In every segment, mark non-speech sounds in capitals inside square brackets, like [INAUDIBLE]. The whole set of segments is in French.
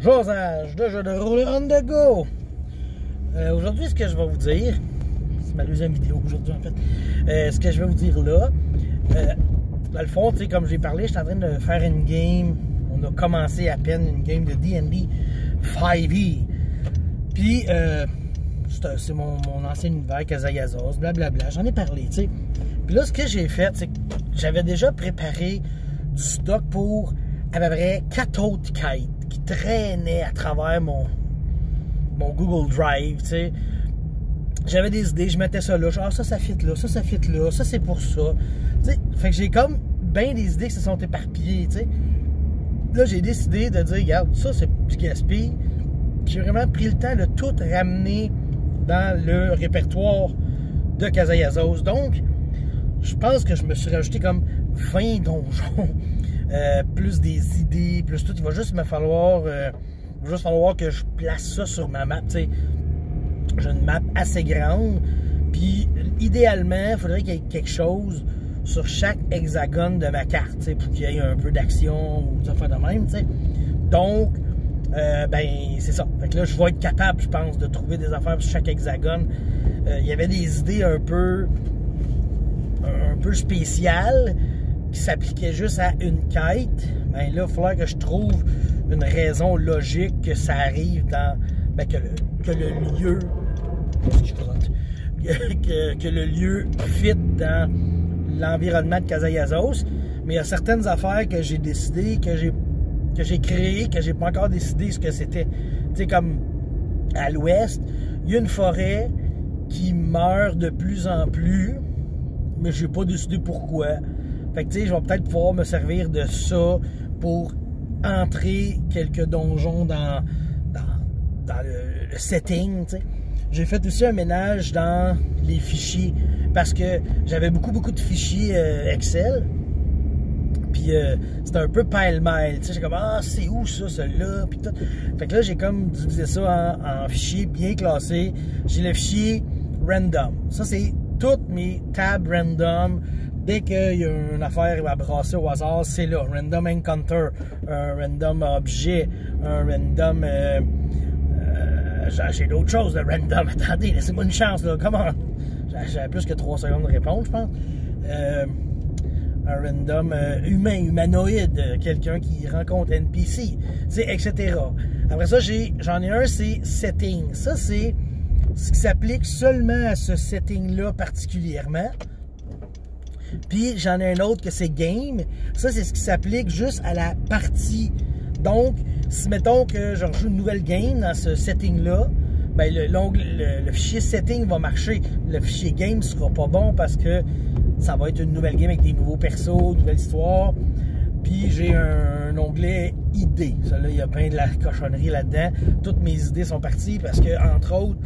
Josage de jeu de rôle on the go. Aujourd'hui, ce que je vais vous dire, c'est ma deuxième vidéo aujourd'hui en fait. Euh, ce que je vais vous dire là, euh, dans le fond, comme j'ai parlé, je suis en train de faire une game. On a commencé à peine une game de D&D 5e. Puis, euh, c'est mon, mon, ancien univers, Kazayazos, blablabla. J'en ai parlé, tu sais. Puis là, ce que j'ai fait, c'est que j'avais déjà préparé du stock pour à peu près quatre autres quêtes qui traînaient à travers mon, mon Google Drive, tu sais. J'avais des idées, je mettais ça là, genre ah, ça, ça fit là, ça, ça fit là, ça, c'est pour ça. Tu fait que j'ai comme bien des idées qui se sont éparpillées, tu sais. Là, j'ai décidé de dire, regarde, ça, c'est du gaspille. J'ai vraiment pris le temps de tout ramener dans le répertoire de Kazayazos. Donc, je pense que je me suis rajouté comme 20 donjons, euh, plus des idées, plus tout. Il va juste me falloir, euh, juste falloir que je place ça sur ma map. J'ai une map assez grande, puis idéalement, il faudrait qu'il y ait quelque chose sur chaque hexagone de ma carte, pour qu'il y ait un peu d'action ou des affaires de même. Donc, euh, ben, c'est ça. Fait que là, je vais être capable, je pense, de trouver des affaires sur chaque hexagone. Euh, il y avait des idées un peu un peu spéciales qui s'appliquaient juste à une quête. Ben là, il va que je trouve une raison logique que ça arrive dans. Ben, que, le, que le lieu. [LAUGHS] Que, que, le lieu fit dans l'environnement de Casayazos. Mais il y a certaines affaires que j'ai décidé, que j'ai que j'ai créé, que j'ai pas encore décidé ce que c'était. Tu sais, comme à l'ouest, il y a une forêt qui meurt de plus en plus, mais j'ai pas décidé pourquoi. Fait que tu sais, je vais peut-être pouvoir me servir de ça pour entrer quelques donjons dans, dans, le, setting. J'ai fait aussi un ménage dans les fichiers parce que j'avais beaucoup, beaucoup de fichiers euh, Excel. Puis euh, c'était un peu sais, j'ai comme, ah, c'est où ça, celui-là? Puis tout. Fait que là, j'ai comme divisé ça en, en fichiers bien classés. J'ai le fichier random. Ça, c'est toutes mes tabs random. Dès qu'il y a une affaire à brasser au hasard, c'est là. Random encounter, un random objet, un random. Euh, euh, j'ai d'autres choses de random. [LAUGHS] Attendez, laissez-moi une chance, là. Comment? J'avais plus que 3 secondes de réponse, je pense. Euh, un random humain, humanoïde, quelqu'un qui rencontre NPC, etc. Après ça, j'en ai, un, c'est setting. Ça, c'est ce qui s'applique seulement à ce setting-là particulièrement. Puis j'en ai un autre que c'est game. Ça, c'est ce qui s'applique juste à la partie. Donc, si mettons que je rejoue une nouvelle game dans ce setting-là, ben le, le, fichier setting va marcher. Le fichier game sera pas bon parce que ça va être une nouvelle game avec des nouveaux persos, nouvelle histoire. Puis j'ai un, onglet idées. Ça là, il y a plein de la cochonnerie là-dedans. Toutes mes idées sont parties parce que, entre autres,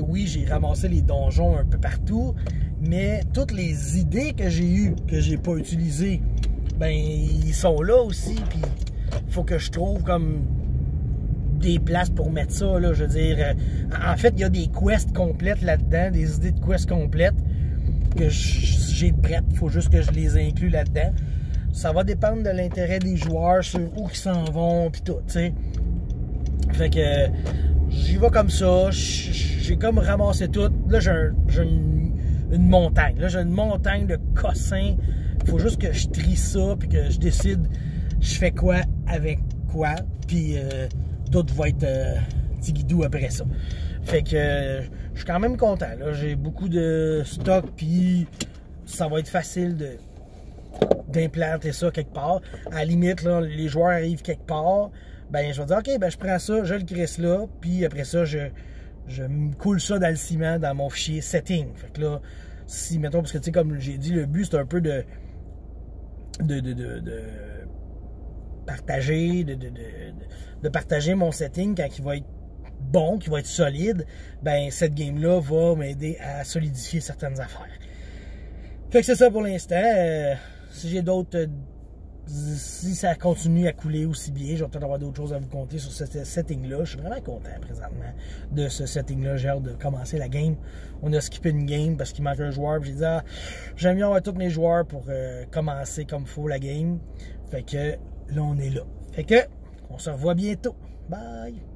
oui, j'ai ramassé les donjons un peu partout, mais toutes les idées que j'ai eues, que j'ai pas utilisées, ben, ils sont là aussi, puis faut que je trouve comme des places pour mettre ça, là, je veux dire. Euh, en fait, il y a des quests complètes là-dedans, des idées de quests complètes que j'ai prêtes. Faut juste que je les inclue là-dedans. Ça va dépendre de l'intérêt des joueurs sur où ils s'en vont, puis tout, tu sais. Fait que j'y vais comme ça. J'ai comme ramassé tout. Là, j'ai une, montagne. Là, j'ai une montagne de cossins. Il faut juste que je trie ça, puis que je décide je fais quoi avec quoi. Puis euh, tout va être euh, tigidou après ça. Fait que je suis quand même content. J'ai beaucoup de stock, puis ça va être facile d'implanter ça quelque part. À la limite, là, les joueurs arrivent quelque part, ben je vais dire, OK, ben je prends ça, je le crisse là, puis après ça, je, je coule ça dans le ciment, dans mon fichier setting. Fait que là, si, mettons, parce que tu sais, comme j'ai dit, le but, c'est un peu de de, de, de, de partager, de, de, partager mon setting quand il va être bon, qui va être solide, ben cette game-là va m'aider à solidifier certaines affaires. Fait que c'est ça pour l'instant. Euh, si j'ai d'autres euh, si ça continue à couler aussi bien, je peut-être d'autres choses à vous compter sur ce setting-là. Je suis vraiment content présentement de ce setting-là. J'ai hâte de commencer la game. On a skippé une game parce qu'il manque un joueur. J'ai dit, ah, j'aime bien avoir tous mes joueurs pour euh, commencer comme faut la game. Fait que là, on est là. Fait que, on se revoit bientôt. Bye!